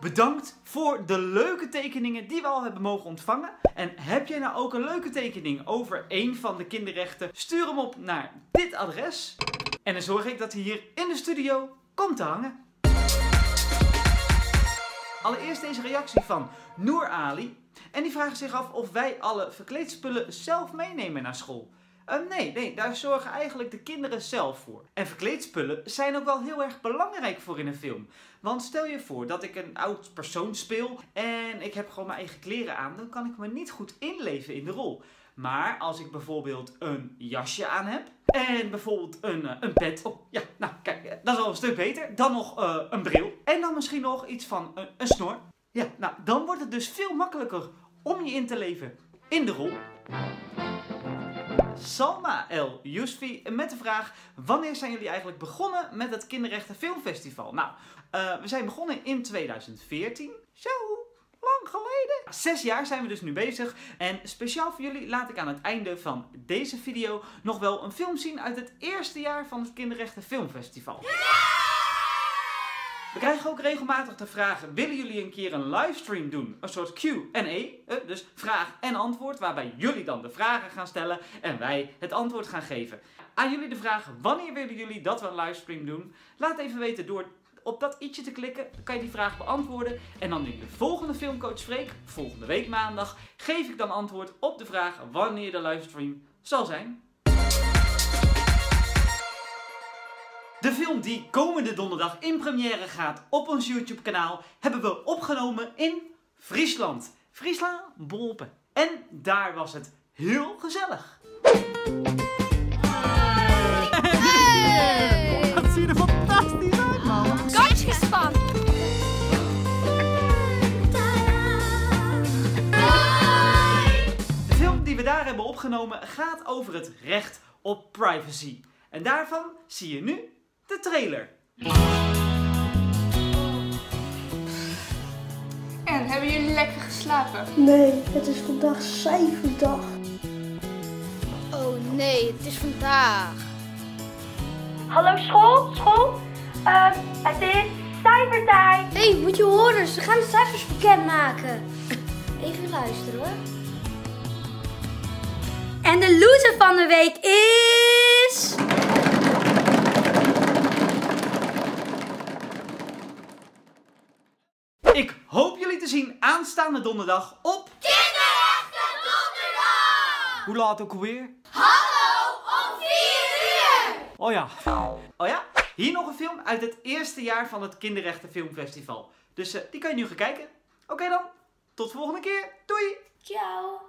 Bedankt voor de leuke tekeningen die we al hebben mogen ontvangen. En heb jij nou ook een leuke tekening over een van de kinderrechten? Stuur hem op naar dit adres. En dan zorg ik dat hij hier in de studio komt te hangen. Allereerst deze reactie van Noor Ali. En die vraagt zich af of wij alle verkleedspullen zelf meenemen naar school. Uh, nee, nee, daar zorgen eigenlijk de kinderen zelf voor. En verkleedspullen zijn ook wel heel erg belangrijk voor in een film. Want stel je voor dat ik een oud persoon speel en ik heb gewoon mijn eigen kleren aan, dan kan ik me niet goed inleven in de rol. Maar als ik bijvoorbeeld een jasje aan heb en bijvoorbeeld een, uh, een pet. Oh ja, nou kijk, eh, dat is al een stuk beter. Dan nog uh, een bril. En dan misschien nog iets van een, een snor. Ja, nou dan wordt het dus veel makkelijker om je in te leven in de rol. Salma El Yusfi met de vraag: Wanneer zijn jullie eigenlijk begonnen met het Kinderrechten Filmfestival? Nou, uh, we zijn begonnen in 2014. Zo, lang geleden. Zes jaar zijn we dus nu bezig. En speciaal voor jullie laat ik aan het einde van deze video nog wel een film zien uit het eerste jaar van het Kinderrechten Filmfestival. We krijgen ook regelmatig de vraag, willen jullie een keer een livestream doen? Een soort Q&A, dus vraag en antwoord, waarbij jullie dan de vragen gaan stellen en wij het antwoord gaan geven. Aan jullie de vraag, wanneer willen jullie dat we een livestream doen? Laat even weten door op dat i'tje te klikken, dan kan je die vraag beantwoorden. En dan in de volgende Filmcoach Freek, volgende week maandag, geef ik dan antwoord op de vraag wanneer de livestream zal zijn. De film die komende donderdag in première gaat op ons YouTube kanaal hebben we opgenomen in Friesland. Friesland, Bolpen. En daar was het heel gezellig. Hey! Dat ziet er fantastisch uit man. Kans gespannen. De film die we daar hebben opgenomen gaat over het recht op privacy. En daarvan zie je nu de trailer. En hebben jullie lekker geslapen? Nee, het is vandaag cijferdag. Oh nee, het is vandaag. Hallo school, school. Uh, het is cijfertijd. Hé, hey, moet je horen, ze gaan de cijfers bekendmaken. Even luisteren hoor. En de loser van de week is... Ik hoop jullie te zien aanstaande donderdag op... Kinderrechten donderdag! Hoe laat ook alweer? Hallo, om 4 uur! Oh ja. Oh ja? Hier nog een film uit het eerste jaar van het Kinderrechten Filmfestival. Dus uh, die kan je nu gaan kijken. Oké okay dan, tot de volgende keer. Doei! Ciao!